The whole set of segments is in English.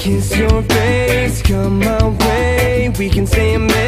kiss your face Come my way, we can stay amazed.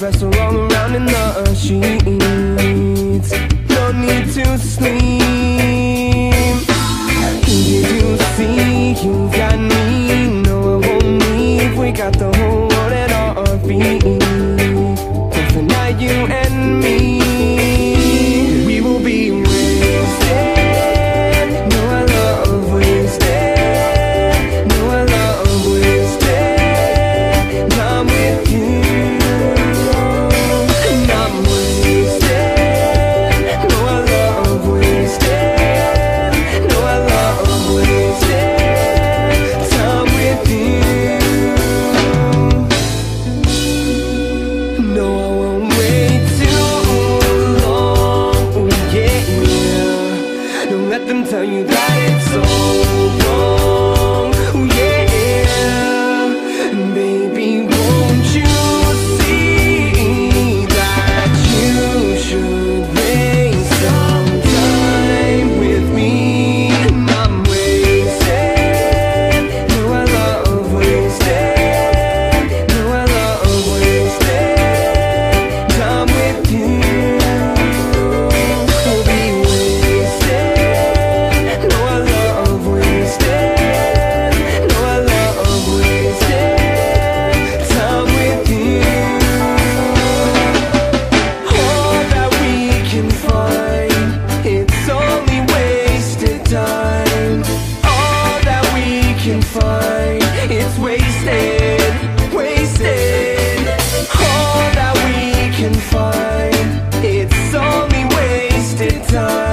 wrestle around in the sheets. No need to sleep Easy you see, you got me. No, I won't leave, we got the whole world at our feet. tell you got time.